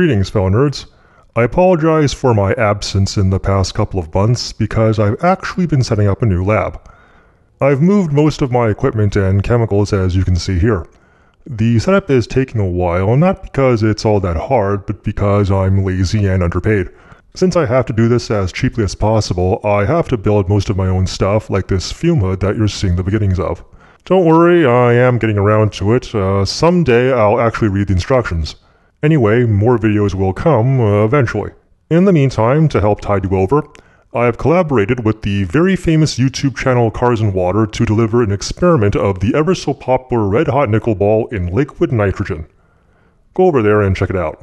Greetings, fellow nerds. I apologize for my absence in the past couple of months because I've actually been setting up a new lab. I've moved most of my equipment and chemicals as you can see here. The setup is taking a while, not because it's all that hard, but because I'm lazy and underpaid. Since I have to do this as cheaply as possible, I have to build most of my own stuff like this fume hood that you're seeing the beginnings of. Don't worry, I am getting around to it. Uh, someday I'll actually read the instructions. Anyway, more videos will come uh, eventually. In the meantime, to help tide you over, I have collaborated with the very famous YouTube channel Cars and Water to deliver an experiment of the ever so popular red hot nickel ball in liquid nitrogen. Go over there and check it out.